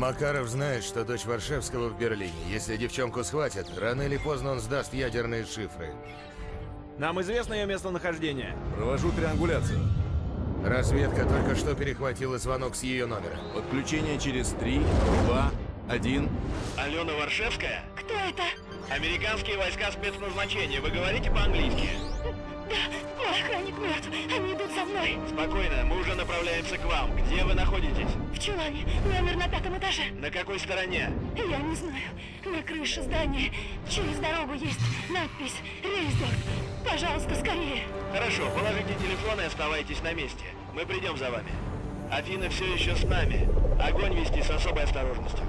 Макаров знает, что дочь Варшевского в Берлине. Если девчонку схватят, рано или поздно он сдаст ядерные шифры. Нам известно ее местонахождение. Провожу триангуляцию. Разведка только что перехватила звонок с ее номера. Подключение через 3, 2, 1. Алена Варшевская? Кто это? Американские войска спецназначения. Вы говорите по-английски? Да, охранник мертв. Они идут за мной. Спокойно, мы уже направляемся к вам. Где вы находитесь? В чулане. Номер на пятом этаже. На какой стороне? Я не знаю. На крыше здания. Через дорогу есть надпись «Рейсдорф». Пожалуйста, скорее. Хорошо, положите телефон и оставайтесь на месте. Мы придем за вами. Афина все еще с нами. Огонь вести с особой осторожностью.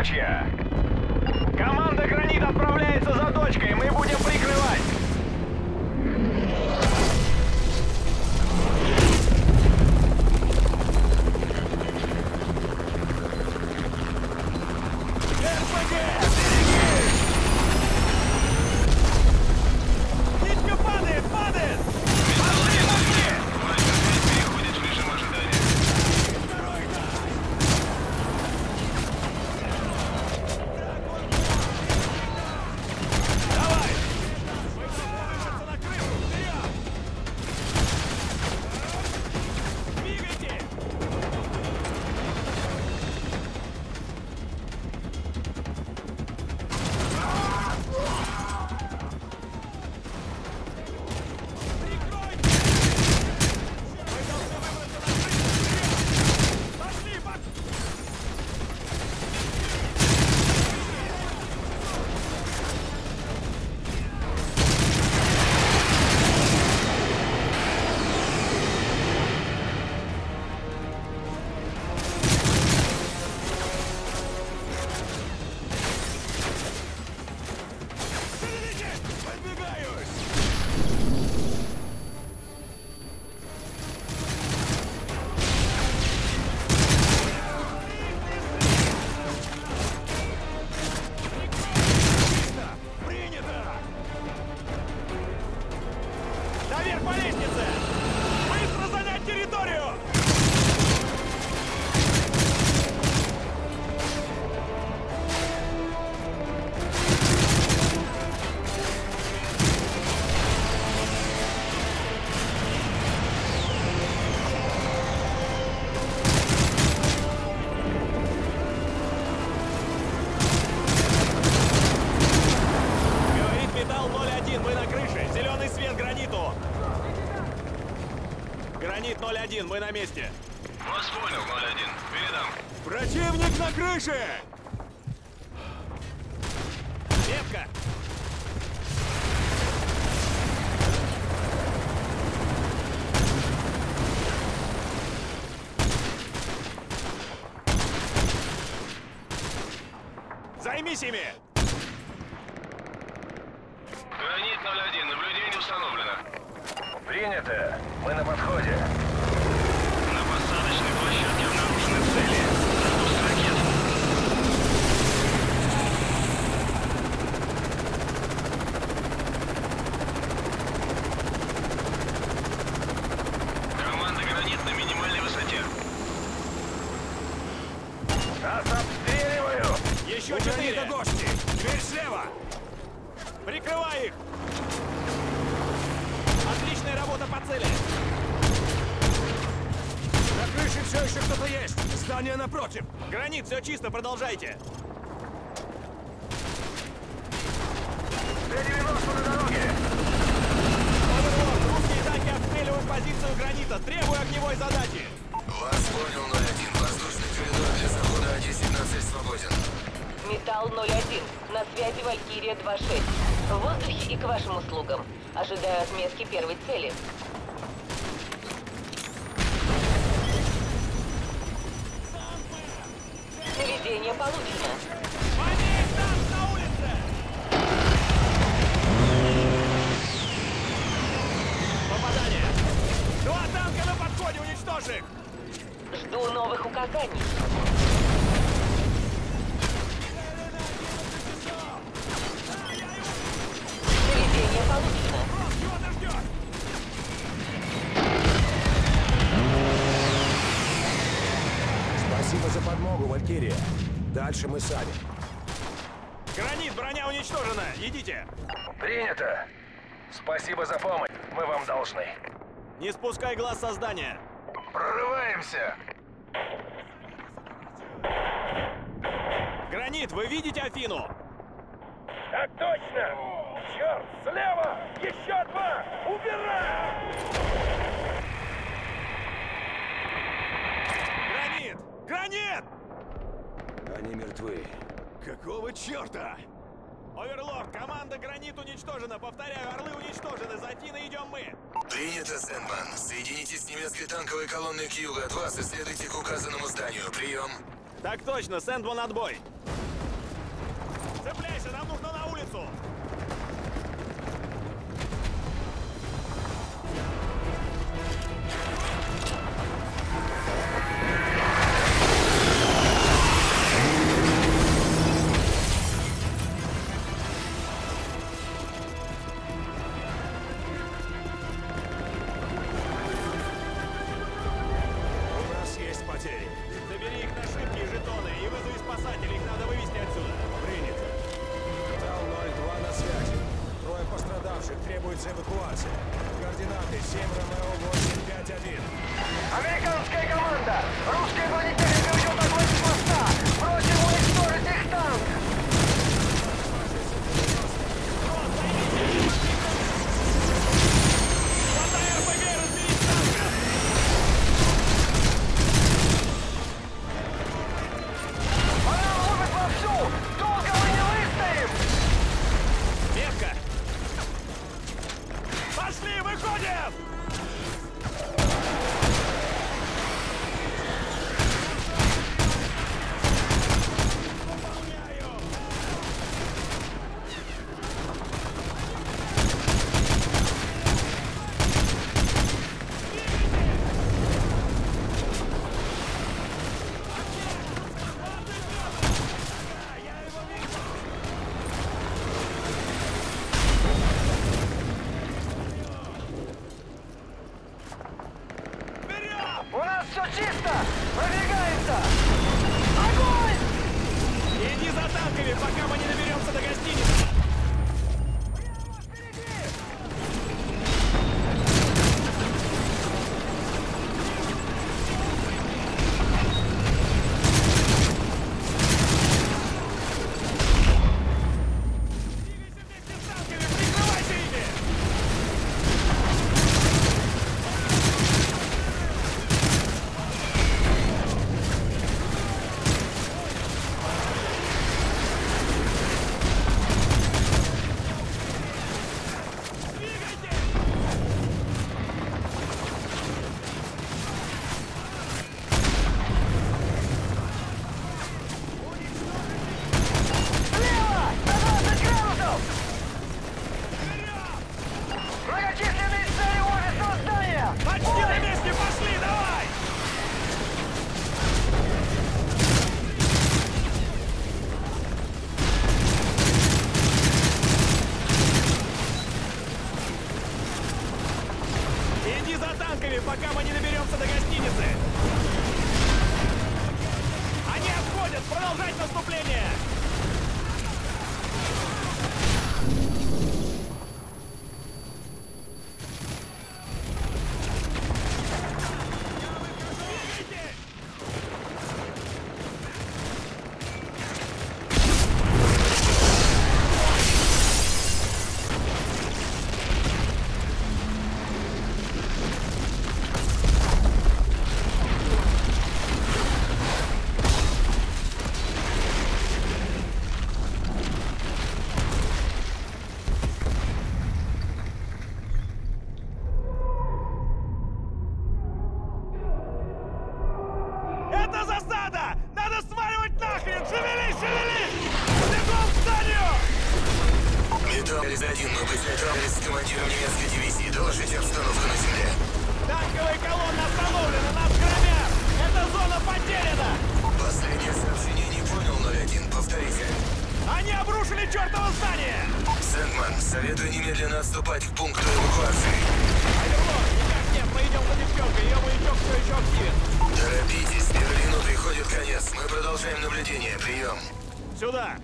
Gotcha! 01, мы на месте. Вас понял, 01. Передам. Противник на крыше! Метка! Займись ими! Гранит 01. Наблюдение установлено. Принято. Мы на подходе. На посадочной площадке обнаружены цели. Запуск ракет. Команда «Гранит» на минимальной высоте. Нас обстреливают! Еще гости! Дверь слева! Прикрывай их! Отличная работа по цели! На крыше все еще кто-то есть! Здание напротив! Гранит, все чисто, продолжайте! Т-90 на дороге! Оверлорд, русские танки обстреливают позицию гранита! Требую огневой задачи! Вас понял 01. Связи Валькирия 26. В воздухе и к вашим услугам. Ожидаю отметки первой цели. Наведение получено. Попадание! Два танка на подходе, уничтожь их! Жду новых указаний. Валькирия. Дальше мы сами. Гранит, броня уничтожена! Идите! Принято. Спасибо за помощь. Мы вам должны. Не спускай глаз со здания! Прорываемся. Гранит, вы видите Афину? Так точно. Черт, слева! Еще два! Убирай! Гранит! Гранит! Они мертвы. Какого черта? Оверлорд, команда Гранит уничтожена. Повторяю, орлы уничтожены. За Афиной идем мы. Принято, Сэндман. Соединитесь с немецкой танковой колонной к югу от вас и следуйте к указанному зданию. Прием. Так точно, Сэндман отбой. Требуется эвакуация. Координаты 7 Ромео 851. Американская команда! Русская бронетехника Герман, советую немедленно отступать к пункту эвакуации. Алло, никак мы идем за девчонкой, ее маячок все еще активен. Торопитесь, Берлину приходит конец. Мы продолжаем наблюдение, прием. Сюда!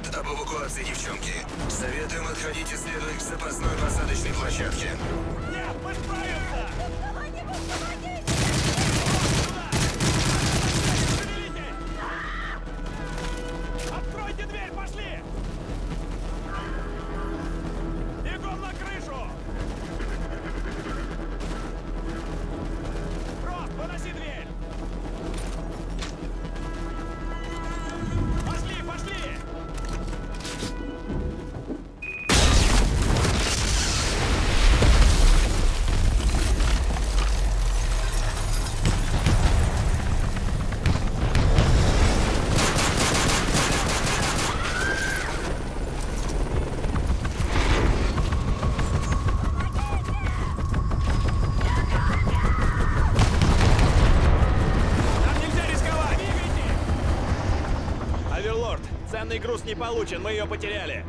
знает об эвакуации девчонки. Советуем отходить и следовать к запасной посадочной площадке. Я поспаю! Данный груз не получен, мы ее потеряли.